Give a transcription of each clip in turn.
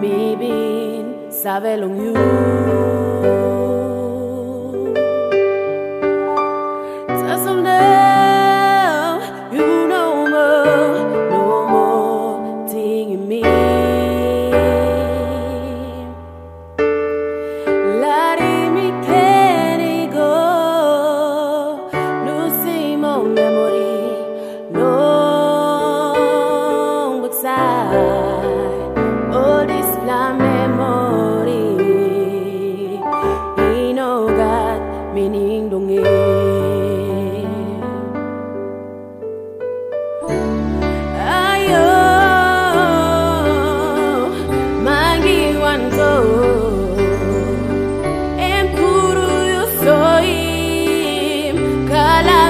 mi sabe lo mío.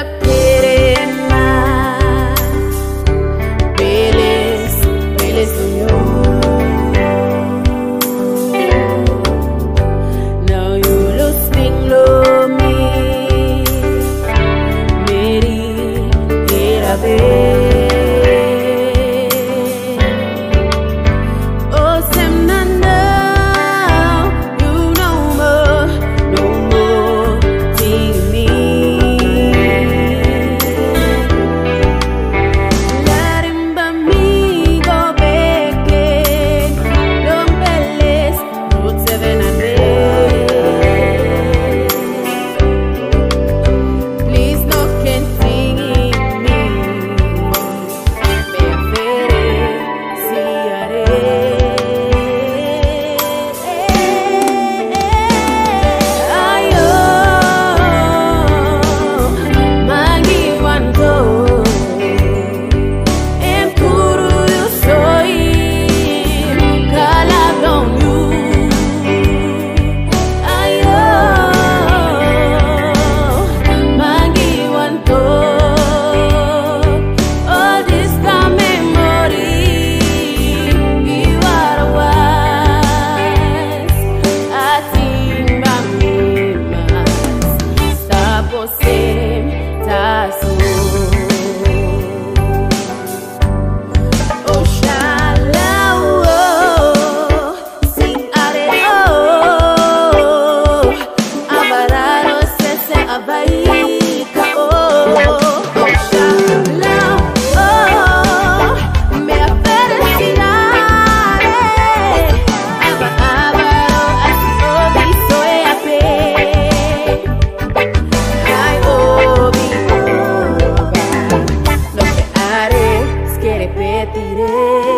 a pig. retiré.